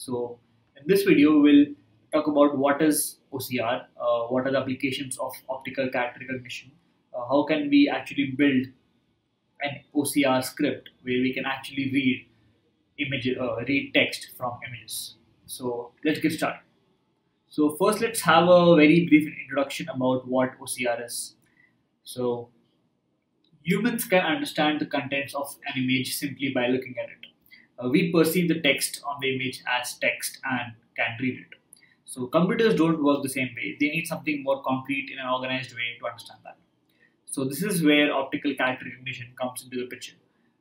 So in this video, we'll talk about what is OCR, uh, what are the applications of optical character recognition, uh, how can we actually build an OCR script where we can actually read image, uh, read text from images. So let's get started. So first, let's have a very brief introduction about what OCR is. So humans can understand the contents of an image simply by looking at it. Uh, we perceive the text on the image as text and can read it. So computers don't work the same way. They need something more concrete in an organized way to understand that. So this is where optical character recognition comes into the picture.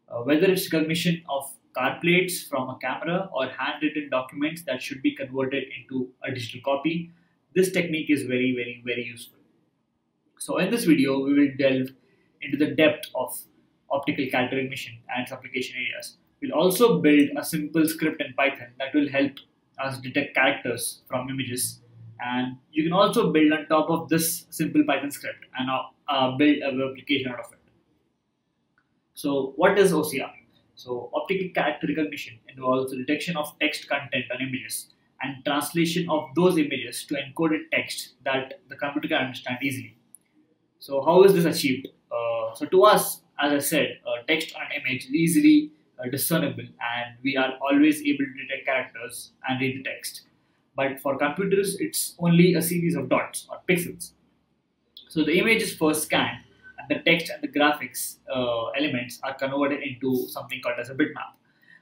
Uh, whether it's recognition of car plates from a camera or handwritten documents that should be converted into a digital copy, this technique is very, very, very useful. So in this video, we will delve into the depth of optical character recognition and its application areas. We'll also build a simple script in Python that will help us detect characters from images. And you can also build on top of this simple Python script and uh, uh build a web application out of it. So what is OCR? So optical character recognition involves the detection of text content on images and translation of those images to encoded text that the computer can understand easily. So how is this achieved? Uh, so to us, as I said, uh, text on an image is easily discernible and we are always able to detect characters and read the text. But for computers, it's only a series of dots or pixels. So the image is first scanned and the text and the graphics uh, elements are converted into something called as a bitmap,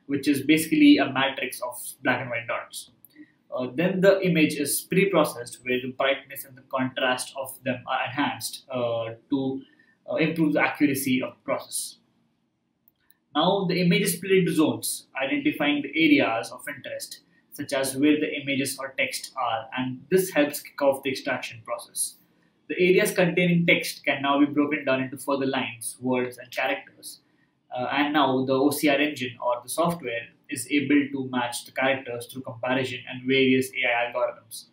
which is basically a matrix of black and white dots. Uh, then the image is pre-processed where the brightness and the contrast of them are enhanced uh, to uh, improve the accuracy of the process. Now the image is split into zones, identifying the areas of interest, such as where the images or text are, and this helps kick off the extraction process. The areas containing text can now be broken down into further lines, words, and characters. Uh, and now the OCR engine or the software is able to match the characters through comparison and various AI algorithms.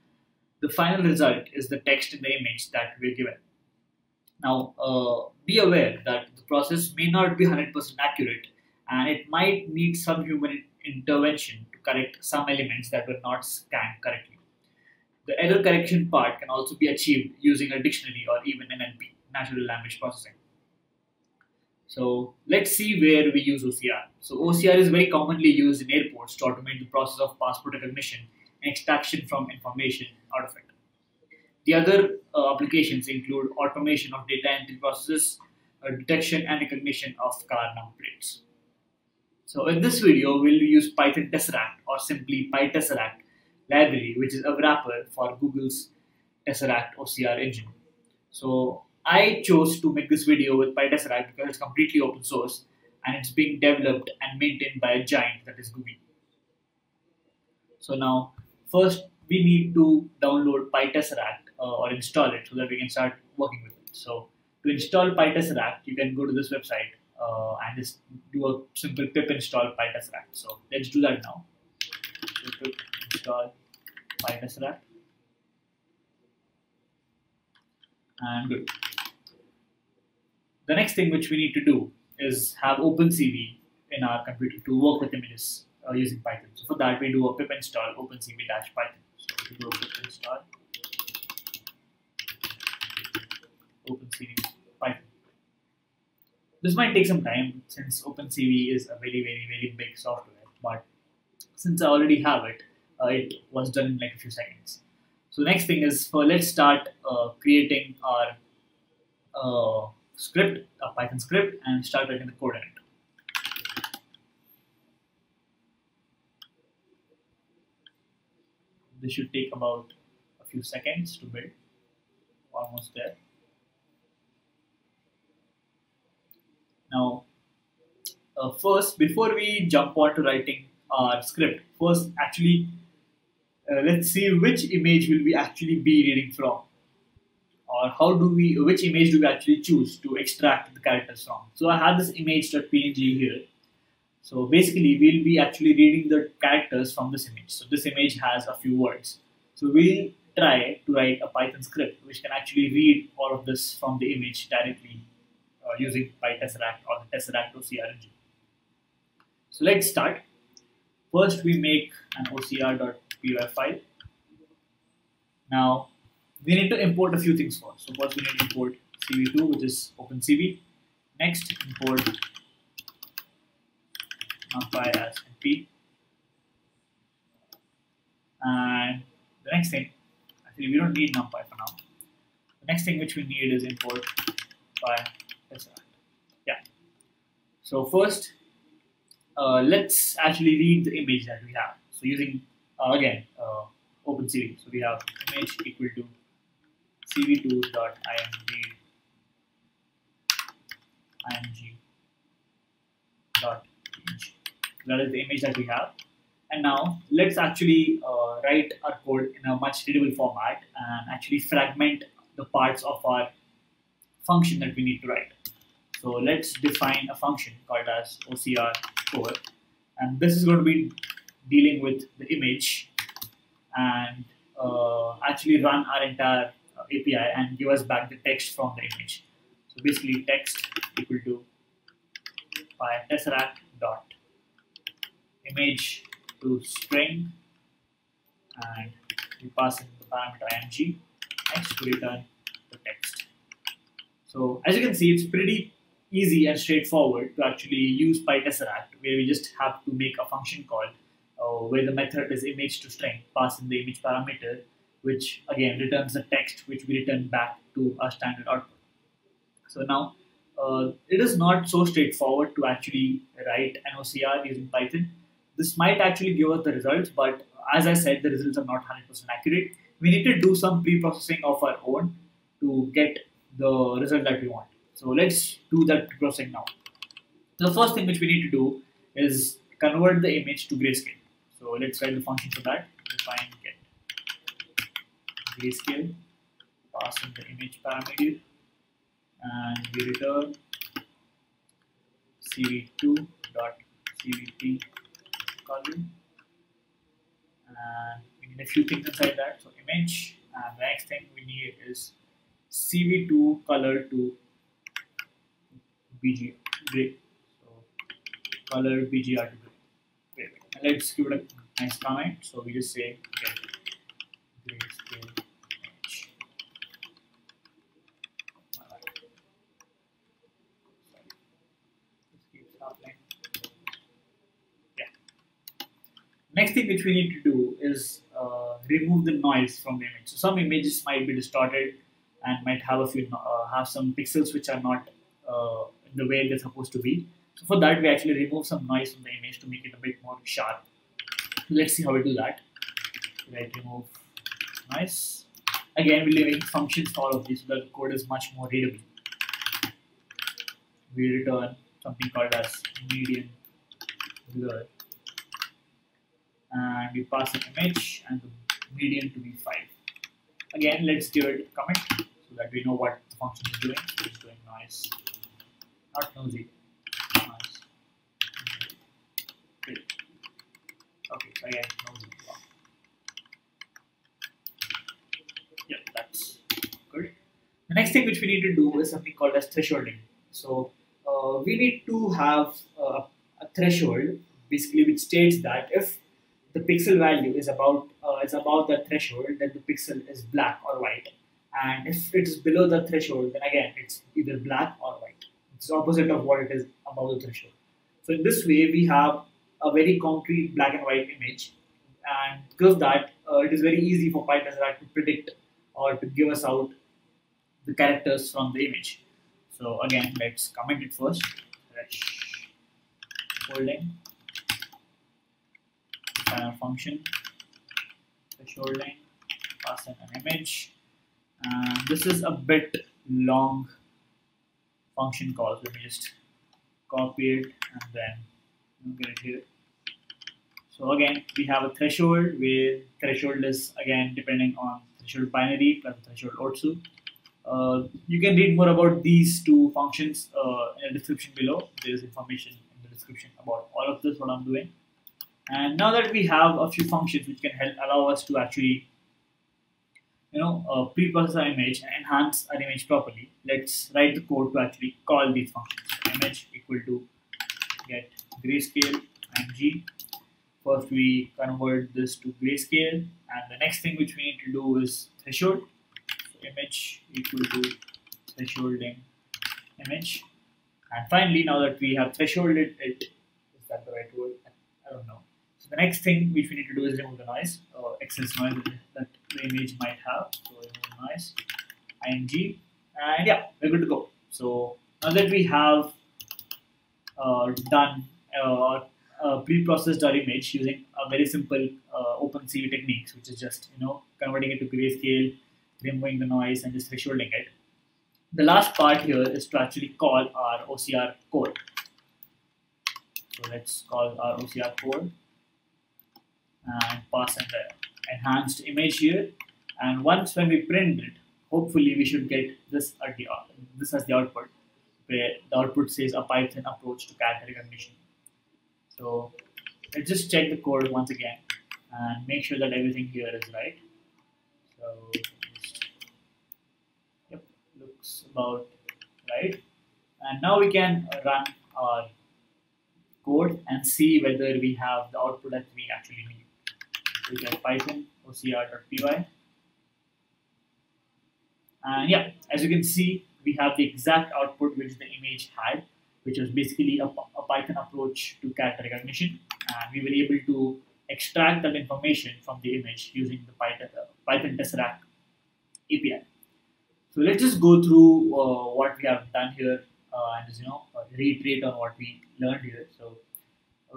The final result is the text in the image that we're given. Now, uh, be aware that the process may not be 100% accurate and it might need some human intervention to correct some elements that were not scanned correctly. The error correction part can also be achieved using a dictionary or even NLP, natural language processing. So let's see where we use OCR. So OCR is very commonly used in airports to automate the process of passport recognition and extraction from information out of it. The other uh, applications include automation of data entry processes, uh, detection and recognition of car number plates. So in this video, we'll use Python Tesseract or simply PyTesseract library, which is a wrapper for Google's Tesseract OCR engine. So I chose to make this video with PyTesseract because it's completely open source and it's being developed and maintained by a giant that is Google. So now, first we need to download PyTesseract uh, or install it so that we can start working with it. So to install PyTesseract, you can go to this website uh, and just do a simple pip install PyTesseract. So let's do that now. Pip install PyTesseract and good. The next thing which we need to do is have OpenCV in our computer to work with images uh, using Python. So for that we do a pip install OpenCV-Python. So we do a pip install OpenCV. This might take some time since OpenCV is a very very very big software, but since I already have it, uh, it was done in like a few seconds. So next thing is for let's start uh, creating our uh, script, a Python script, and start writing the code in it. This should take about a few seconds to build. Almost there. Now, uh, first, before we jump on to writing our script, first actually uh, let's see which image will we actually be reading from. Or how do we which image do we actually choose to extract the characters from. So i have this image.png here. So basically we'll be actually reading the characters from this image. So this image has a few words. So we'll try to write a python script which can actually read all of this from the image directly using pytesseract or the tesseract ocr so let's start first we make an ocr.py file. Now we need to import a few things first. So first we need to import CV2, which is OpenCV. Next, import numpy as np. And the next thing, actually we don't need numpy for now. The next thing which we need is import by Yeah. So first, uh, let's actually read the image that we have. So using uh, again uh, OpenCV. So we have image equal to cv2.img img dot image. That is the image that we have. And now let's actually uh, write our code in a much readable format and actually fragment the parts of our function that we need to write. So let's define a function called as OCR core. And this is going to be dealing with the image and uh, actually run our entire uh, API and give us back the text from the image. So basically text equal to pytesseract dot image to string and we pass in the parameter img next to return the text. So as you can see, it's pretty easy and straightforward to actually use PyTesseract, where we just have to make a function call uh, where the method is image to string, pass in the image parameter, which again returns the text which we return back to our standard output. So now uh, it is not so straightforward to actually write an OCR using Python. This might actually give us the results, but as I said, the results are not 100% accurate. We need to do some pre-processing of our own to get the result that we want. So let's do that processing now. The first thing which we need to do is convert the image to grayscale. So let's write the function for that. Define get grayscale, pass in the image parameter, and we return cv2 dot cvt column. And we need a few things inside that. So image, and the next thing we need is cv2 color to BGR gray. So color BGR to gray. And let's give it a nice comment. So we just say get. Yeah. Next thing which we need to do is uh, remove the noise from the image. So some images might be distorted and might have a few uh, have some pixels which are not uh, in the way they're supposed to be. So for that, we actually remove some noise from the image to make it a bit more sharp. Let's see how we do that. Right, remove noise. Again, we're leaving functions for all of these so the code is much more readable. We return something called as median blur. And we pass an image and the median to be 5. Again, let's give it a comment that we know what the function is doing. So it's doing noise not noisy, Nice. Okay, so again, nosy. Yeah, that's good. The next thing which we need to do is something called as thresholding. So uh, we need to have uh, a threshold, basically, which states that if the pixel value is about uh, is above the threshold, then the pixel is black or white, and if it is below the threshold, then again it's either black or white. It's opposite of what it is above the threshold. So in this way, we have a very concrete black and white image, and because that, uh, it is very easy for PyTesseract to predict or to give us out the characters from the image. So again, let's comment it first. Holding function thresholding pass an image and this is a bit long function calls. Let me just copy it and then get it here. So again, we have a threshold where threshold is again depending on threshold binary plus threshold OTSU. Uh, you can read more about these two functions uh, in the description below. There is information in the description about all of this, what I'm doing. And now that we have a few functions which can help allow us to actually you know, uh, pre-process our image and enhance our image properly, let's write the code to actually call these functions. Image equal to get grayscale img. First, we convert this to grayscale, and the next thing which we need to do is threshold. So image equal to thresholding image. And finally, now that we have thresholded it, is that the right word? I don't know. So the next thing which we need to do is remove the noise or excess noise that the image might have. So noise, ing, and yeah, we're good to go. So now that we have uh, done uh, uh, pre-processed our image using a very simple uh, OpenCV techniques, which is just you know converting it to grayscale, removing the noise, and just thresholding it. The last part here is to actually call our OCR core. So let's call our OCR core and pass in the enhanced image here. And once when we print it, hopefully we should get this at the this as the output, where the output says a Python approach to character recognition. So let's just check the code once again and make sure that everything here is right. So yep, looks about right. And now we can run our code and see whether we have the output that we actually need. We get python ocr.py. And yeah, as you can see, we have the exact output which the image had which was basically a, a Python approach to character recognition. And we were able to extract that information from the image using the Python, uh, Python Tesseract API. So let's just go through uh, what we have done here uh, and just, you know uh, reiterate on what we learned here. So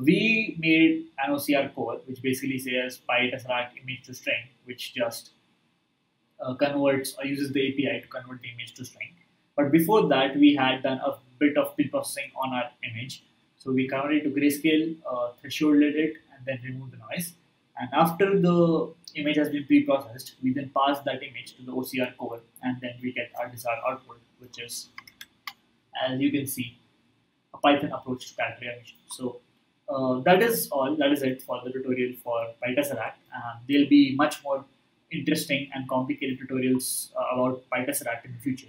we made an OCR code which basically says PyTesseract image to string, which just uh, converts or uses the API to convert the image to string. But before that, we had done a bit of pre-processing on our image. So we converted it to grayscale, uh, thresholded it, and then removed the noise. And after the image has been pre-processed, we then pass that image to the OCR core, and then we get our desired output, which is, as you can see, a Python approach to character recognition. So uh, that is all. That is it for the tutorial for PyTesseract. Um, there'll be much more interesting and complicated tutorials uh, about PyTesseract in the future.